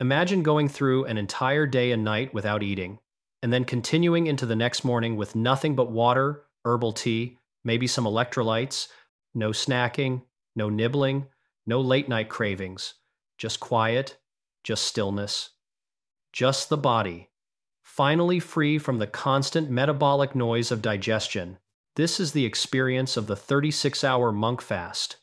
Imagine going through an entire day and night without eating, and then continuing into the next morning with nothing but water, herbal tea, maybe some electrolytes, no snacking, no nibbling, no late night cravings, just quiet, just stillness, just the body, finally free from the constant metabolic noise of digestion. This is the experience of the 36 hour monk fast,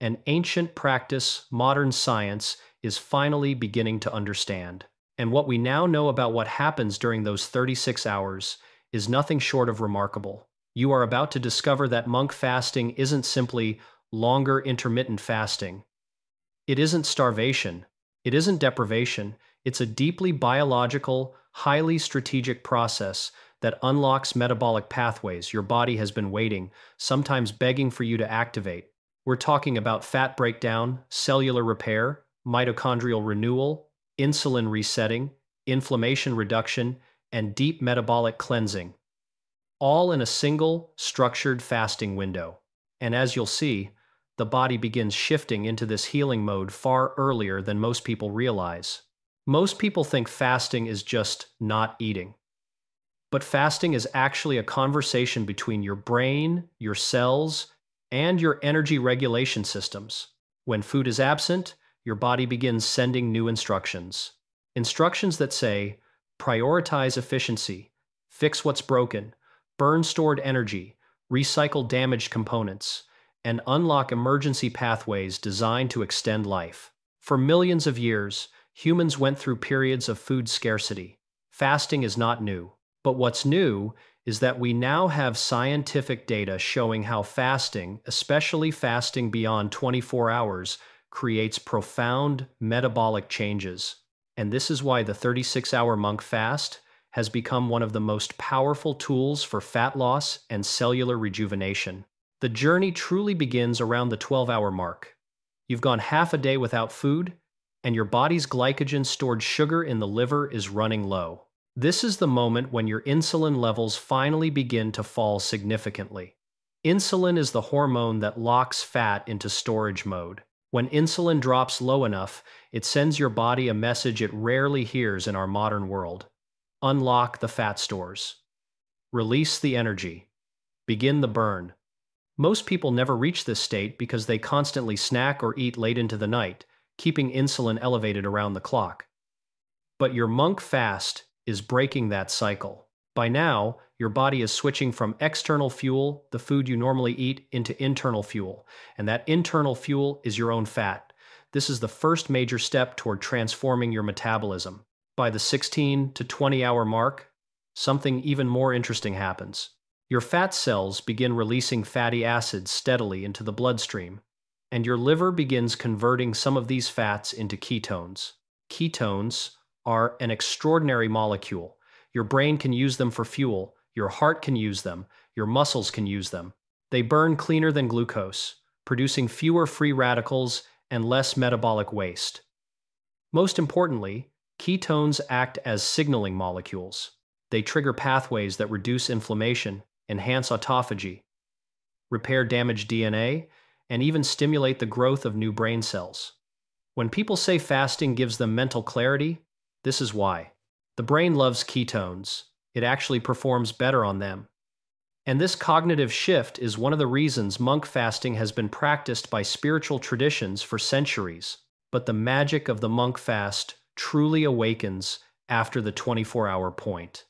an ancient practice modern science is finally beginning to understand. And what we now know about what happens during those 36 hours is nothing short of remarkable. You are about to discover that monk fasting isn't simply longer intermittent fasting. It isn't starvation. It isn't deprivation. It's a deeply biological, highly strategic process that unlocks metabolic pathways your body has been waiting, sometimes begging for you to activate. We're talking about fat breakdown, cellular repair, mitochondrial renewal, insulin resetting, inflammation reduction, and deep metabolic cleansing, all in a single, structured fasting window. And as you'll see, the body begins shifting into this healing mode far earlier than most people realize. Most people think fasting is just not eating. But fasting is actually a conversation between your brain, your cells, and your energy regulation systems. When food is absent, your body begins sending new instructions. Instructions that say, prioritize efficiency, fix what's broken, burn stored energy, recycle damaged components, and unlock emergency pathways designed to extend life. For millions of years, humans went through periods of food scarcity. Fasting is not new. But what's new is that we now have scientific data showing how fasting, especially fasting beyond 24 hours, creates profound metabolic changes. And this is why the 36 hour monk fast has become one of the most powerful tools for fat loss and cellular rejuvenation. The journey truly begins around the 12 hour mark. You've gone half a day without food, and your body's glycogen stored sugar in the liver is running low. This is the moment when your insulin levels finally begin to fall significantly. Insulin is the hormone that locks fat into storage mode. When insulin drops low enough, it sends your body a message it rarely hears in our modern world. Unlock the fat stores. Release the energy. Begin the burn. Most people never reach this state because they constantly snack or eat late into the night, keeping insulin elevated around the clock. But your monk fast is breaking that cycle. By now, your body is switching from external fuel, the food you normally eat, into internal fuel, and that internal fuel is your own fat. This is the first major step toward transforming your metabolism. By the 16 to 20 hour mark, something even more interesting happens. Your fat cells begin releasing fatty acids steadily into the bloodstream, and your liver begins converting some of these fats into ketones. Ketones are an extraordinary molecule. Your brain can use them for fuel, your heart can use them, your muscles can use them. They burn cleaner than glucose, producing fewer free radicals and less metabolic waste. Most importantly, ketones act as signaling molecules. They trigger pathways that reduce inflammation, enhance autophagy, repair damaged DNA, and even stimulate the growth of new brain cells. When people say fasting gives them mental clarity, this is why. The brain loves ketones. It actually performs better on them. And this cognitive shift is one of the reasons monk fasting has been practiced by spiritual traditions for centuries. But the magic of the monk fast truly awakens after the 24 hour point.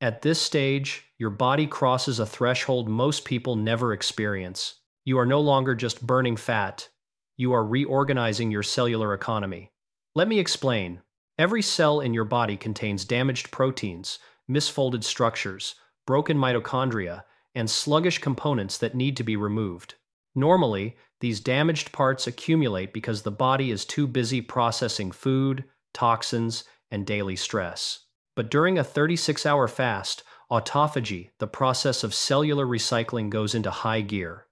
At this stage, your body crosses a threshold most people never experience. You are no longer just burning fat, you are reorganizing your cellular economy. Let me explain. Every cell in your body contains damaged proteins, misfolded structures, broken mitochondria, and sluggish components that need to be removed. Normally, these damaged parts accumulate because the body is too busy processing food, toxins, and daily stress. But during a 36 hour fast, autophagy, the process of cellular recycling, goes into high gear.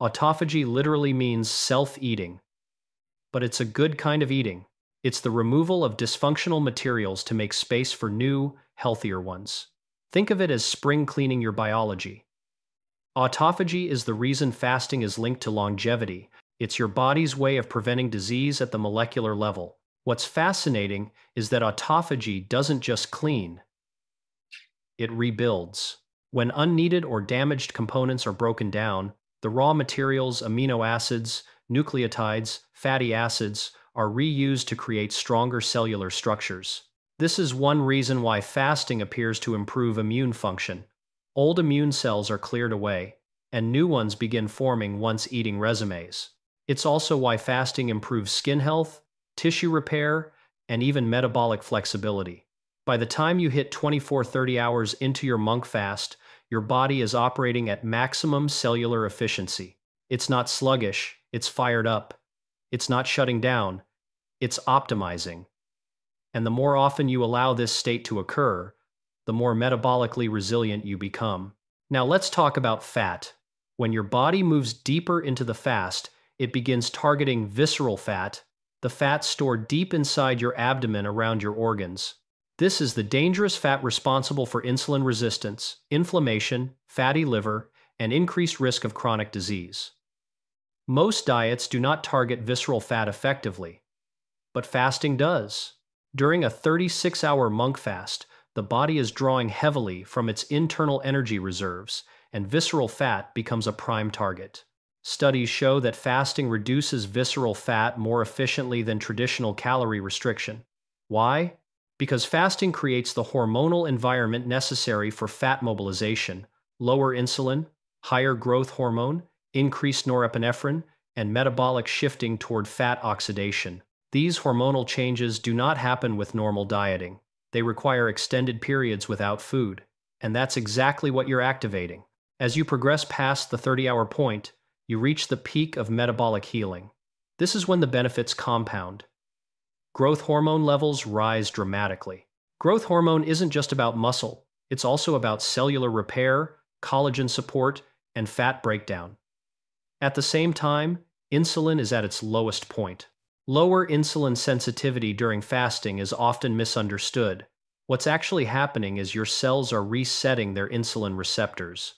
Autophagy literally means self eating. But it's a good kind of eating. It's the removal of dysfunctional materials to make space for new, healthier ones. Think of it as spring cleaning your biology. Autophagy is the reason fasting is linked to longevity. It's your body's way of preventing disease at the molecular level. What's fascinating is that autophagy doesn't just clean, it rebuilds. When unneeded or damaged components are broken down, the raw materials, amino acids, nucleotides, fatty acids, are reused to create stronger cellular structures. This is one reason why fasting appears to improve immune function. Old immune cells are cleared away, and new ones begin forming once eating resumes. It's also why fasting improves skin health, tissue repair, and even metabolic flexibility. By the time you hit 24 30 hours into your monk fast, your body is operating at maximum cellular efficiency. It's not sluggish, it's fired up. It's not shutting down, it's optimizing. And the more often you allow this state to occur, the more metabolically resilient you become. Now let's talk about fat. When your body moves deeper into the fast, it begins targeting visceral fat, the fat stored deep inside your abdomen around your organs. This is the dangerous fat responsible for insulin resistance, inflammation, fatty liver, and increased risk of chronic disease. Most diets do not target visceral fat effectively, but fasting does. During a 36 hour monk fast, the body is drawing heavily from its internal energy reserves, and visceral fat becomes a prime target. Studies show that fasting reduces visceral fat more efficiently than traditional calorie restriction. Why? Because fasting creates the hormonal environment necessary for fat mobilization, lower insulin, higher growth hormone, increased norepinephrine, and metabolic shifting toward fat oxidation. These hormonal changes do not happen with normal dieting. They require extended periods without food. And that's exactly what you're activating. As you progress past the 30 hour point, you reach the peak of metabolic healing. This is when the benefits compound. Growth hormone levels rise dramatically. Growth hormone isn't just about muscle, it's also about cellular repair, collagen support, and fat breakdown. At the same time, insulin is at its lowest point. Lower insulin sensitivity during fasting is often misunderstood. What's actually happening is your cells are resetting their insulin receptors.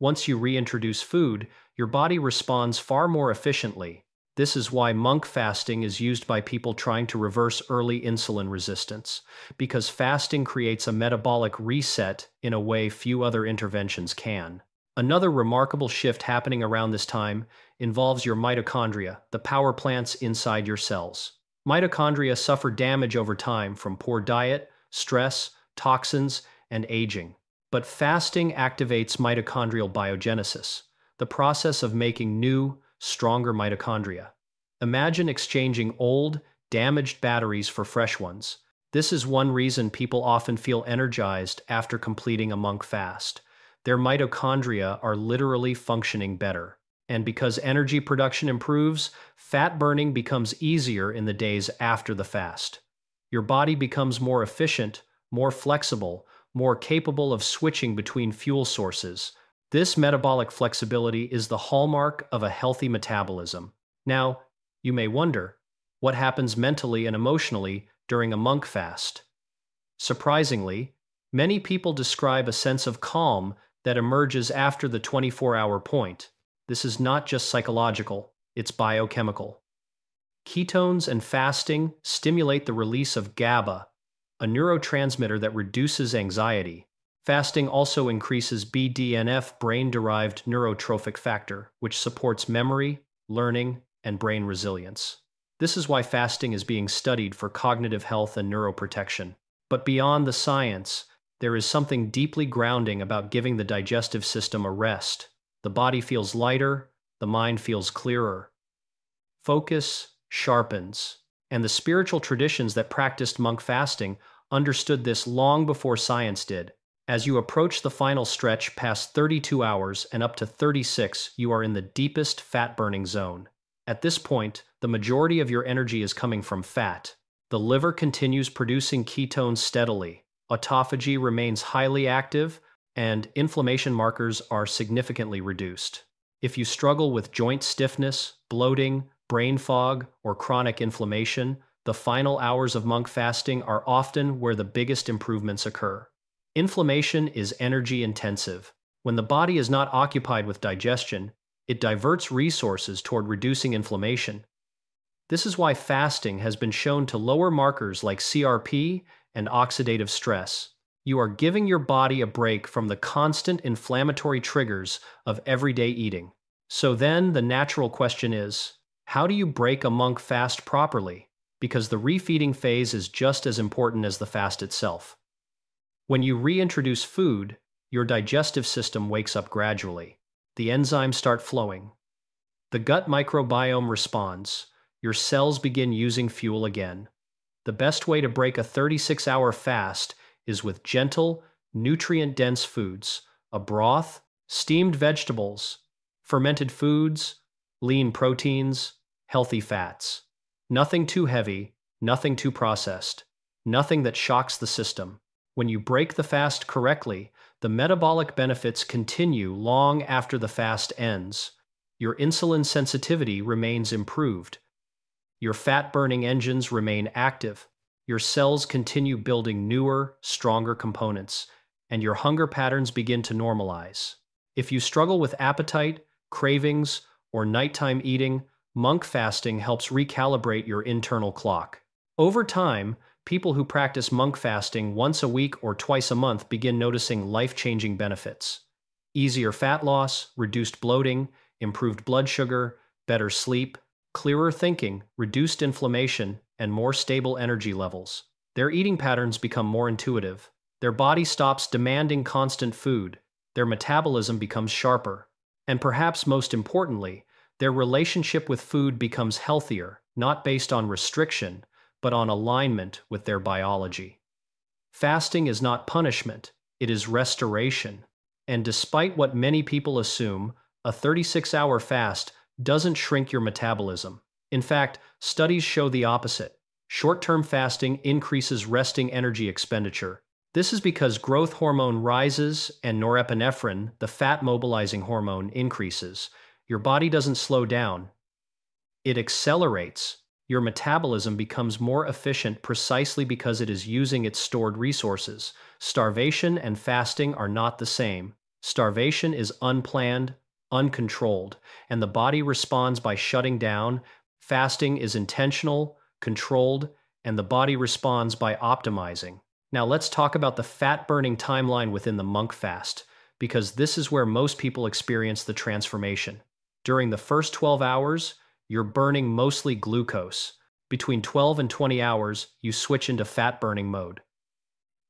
Once you reintroduce food, your body responds far more efficiently. This is why monk fasting is used by people trying to reverse early insulin resistance, because fasting creates a metabolic reset in a way few other interventions can. Another remarkable shift happening around this time involves your mitochondria, the power plants inside your cells. Mitochondria suffer damage over time from poor diet, stress, toxins, and aging. But fasting activates mitochondrial biogenesis, the process of making new, stronger mitochondria. Imagine exchanging old, damaged batteries for fresh ones. This is one reason people often feel energized after completing a monk fast. Their mitochondria are literally functioning better. And because energy production improves, fat burning becomes easier in the days after the fast. Your body becomes more efficient, more flexible, more capable of switching between fuel sources. This metabolic flexibility is the hallmark of a healthy metabolism. Now, you may wonder, what happens mentally and emotionally during a monk fast? Surprisingly, many people describe a sense of calm that emerges after the 24 hour point. This is not just psychological, it's biochemical. Ketones and fasting stimulate the release of GABA, a neurotransmitter that reduces anxiety. Fasting also increases BDNF brain derived neurotrophic factor, which supports memory, learning, and brain resilience. This is why fasting is being studied for cognitive health and neuroprotection. But beyond the science, there is something deeply grounding about giving the digestive system a rest. The body feels lighter, the mind feels clearer. Focus sharpens, and the spiritual traditions that practiced monk fasting understood this long before science did. As you approach the final stretch past 32 hours and up to 36, you are in the deepest fat burning zone. At this point, the majority of your energy is coming from fat. The liver continues producing ketones steadily, autophagy remains highly active, and inflammation markers are significantly reduced. If you struggle with joint stiffness, bloating, brain fog, or chronic inflammation, the final hours of monk fasting are often where the biggest improvements occur. Inflammation is energy intensive. When the body is not occupied with digestion, it diverts resources toward reducing inflammation. This is why fasting has been shown to lower markers like CRP and oxidative stress. You are giving your body a break from the constant inflammatory triggers of everyday eating. So then the natural question is how do you break a monk fast properly? Because the refeeding phase is just as important as the fast itself. When you reintroduce food, your digestive system wakes up gradually. The enzymes start flowing. The gut microbiome responds. Your cells begin using fuel again. The best way to break a 36 hour fast is with gentle, nutrient dense foods a broth, steamed vegetables, fermented foods, lean proteins, healthy fats. Nothing too heavy, nothing too processed, nothing that shocks the system. When you break the fast correctly, the metabolic benefits continue long after the fast ends. Your insulin sensitivity remains improved. Your fat burning engines remain active. Your cells continue building newer, stronger components, and your hunger patterns begin to normalize. If you struggle with appetite, cravings, or nighttime eating, monk fasting helps recalibrate your internal clock. Over time, people who practice monk fasting once a week or twice a month begin noticing life changing benefits easier fat loss, reduced bloating, improved blood sugar, better sleep, clearer thinking, reduced inflammation, and more stable energy levels. Their eating patterns become more intuitive. Their body stops demanding constant food. Their metabolism becomes sharper. And perhaps most importantly, their relationship with food becomes healthier, not based on restriction, but on alignment with their biology. Fasting is not punishment, it is restoration. And despite what many people assume, a 36 hour fast doesn't shrink your metabolism. In fact, studies show the opposite. Short term fasting increases resting energy expenditure, this is because growth hormone rises and norepinephrine, the fat mobilizing hormone, increases. Your body doesn't slow down, it accelerates. Your metabolism becomes more efficient precisely because it is using its stored resources. Starvation and fasting are not the same. Starvation is unplanned, uncontrolled, and the body responds by shutting down. Fasting is intentional, controlled, and the body responds by optimizing. Now let's talk about the fat burning timeline within the monk fast, because this is where most people experience the transformation. During the first 12 hours, you're burning mostly glucose. Between 12 and 20 hours, you switch into fat burning mode.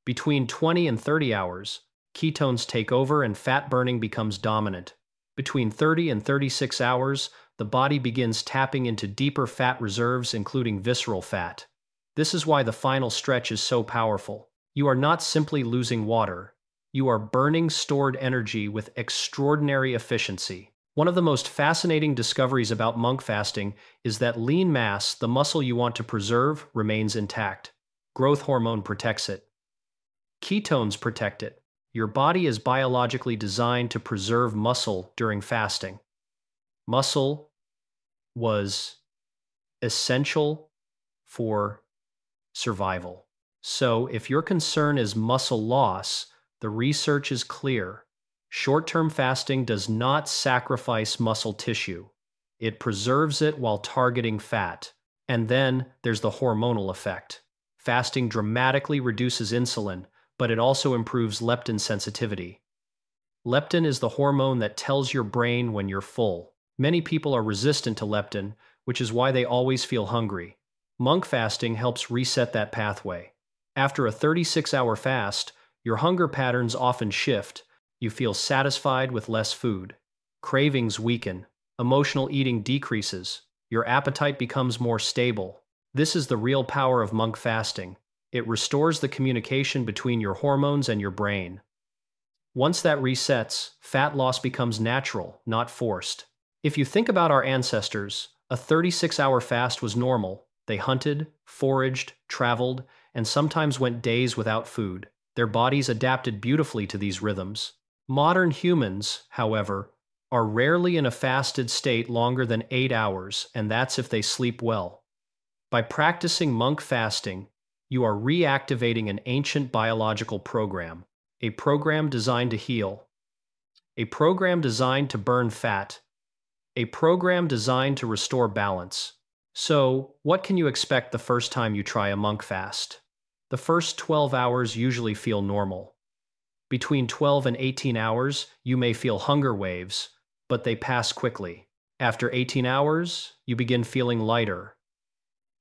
Between 20 and 30 hours, ketones take over and fat burning becomes dominant. Between 30 and 36 hours, the body begins tapping into deeper fat reserves, including visceral fat. This is why the final stretch is so powerful. You are not simply losing water, you are burning stored energy with extraordinary efficiency. One of the most fascinating discoveries about monk fasting is that lean mass, the muscle you want to preserve, remains intact. Growth hormone protects it. Ketones protect it. Your body is biologically designed to preserve muscle during fasting. Muscle was essential for survival. So, if your concern is muscle loss, the research is clear. Short term fasting does not sacrifice muscle tissue, it preserves it while targeting fat. And then there's the hormonal effect. Fasting dramatically reduces insulin, but it also improves leptin sensitivity. Leptin is the hormone that tells your brain when you're full. Many people are resistant to leptin, which is why they always feel hungry. Monk fasting helps reset that pathway. After a 36 hour fast, your hunger patterns often shift. You feel satisfied with less food. Cravings weaken. Emotional eating decreases. Your appetite becomes more stable. This is the real power of monk fasting. It restores the communication between your hormones and your brain. Once that resets, fat loss becomes natural, not forced. If you think about our ancestors, a 36 hour fast was normal, they hunted, foraged, traveled, and sometimes went days without food. Their bodies adapted beautifully to these rhythms. Modern humans, however, are rarely in a fasted state longer than eight hours, and that's if they sleep well. By practicing monk fasting, you are reactivating an ancient biological program, a program designed to heal, a program designed to burn fat, a program designed to restore balance. So, what can you expect the first time you try a monk fast? The first 12 hours usually feel normal. Between 12 and 18 hours, you may feel hunger waves, but they pass quickly. After 18 hours, you begin feeling lighter.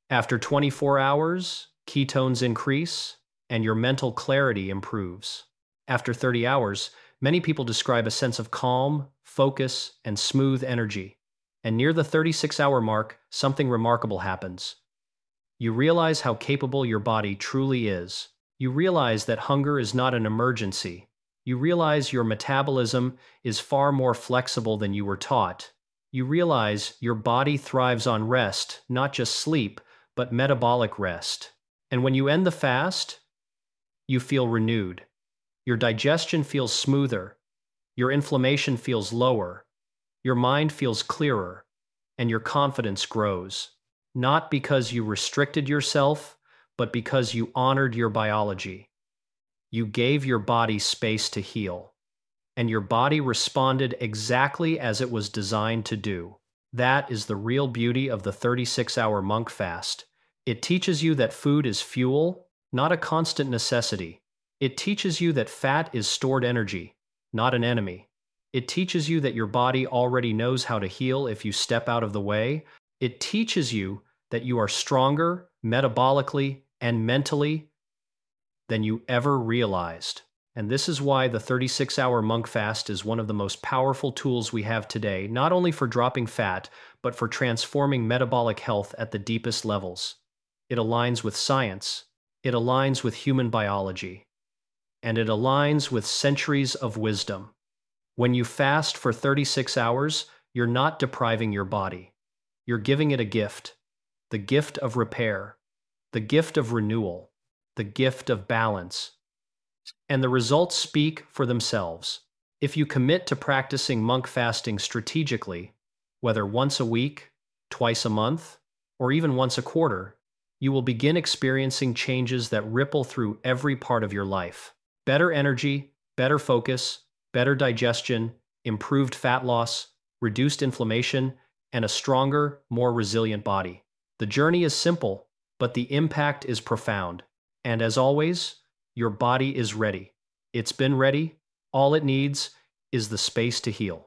After 24 hours, ketones increase and your mental clarity improves. After 30 hours, many people describe a sense of calm, focus, and smooth energy. And near the 36 hour mark, something remarkable happens. You realize how capable your body truly is. You realize that hunger is not an emergency. You realize your metabolism is far more flexible than you were taught. You realize your body thrives on rest, not just sleep, but metabolic rest. And when you end the fast, you feel renewed. Your digestion feels smoother. Your inflammation feels lower. Your mind feels clearer. And your confidence grows not because you restricted yourself, but because you honored your biology. You gave your body space to heal, and your body responded exactly as it was designed to do. That is the real beauty of the 36 hour monk fast. It teaches you that food is fuel, not a constant necessity. It teaches you that fat is stored energy, not an enemy. It teaches you that your body already knows how to heal if you step out of the way. It teaches you that you are stronger metabolically and mentally than you ever realized. And this is why the 36 hour monk fast is one of the most powerful tools we have today, not only for dropping fat, but for transforming metabolic health at the deepest levels. It aligns with science, it aligns with human biology, and it aligns with centuries of wisdom. When you fast for 36 hours, you're not depriving your body, you're giving it a gift the gift of repair, the gift of renewal, the gift of balance. And the results speak for themselves. If you commit to practicing monk fasting strategically, whether once a week, twice a month, or even once a quarter, you will begin experiencing changes that ripple through every part of your life. Better energy, better focus, better digestion, improved fat loss, reduced inflammation, and a stronger, more resilient body. The journey is simple, but the impact is profound. And as always, your body is ready. It's been ready. All it needs is the space to heal.